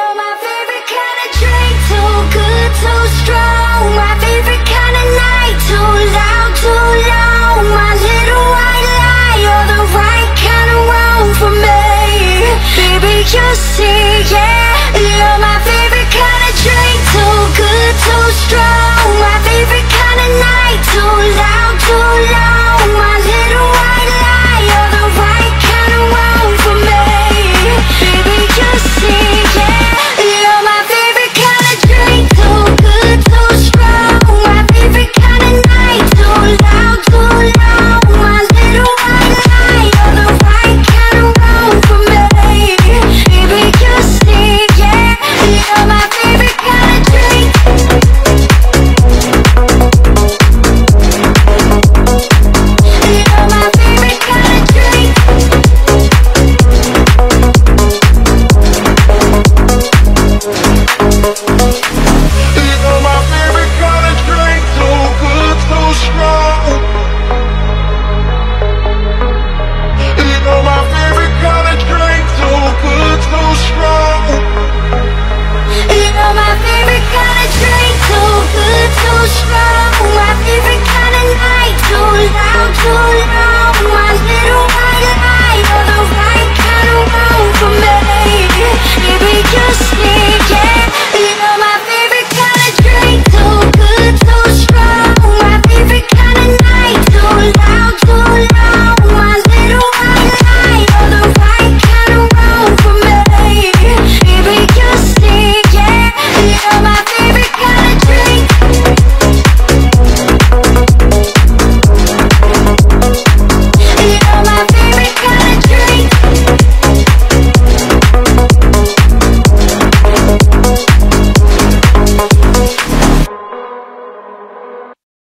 Oh my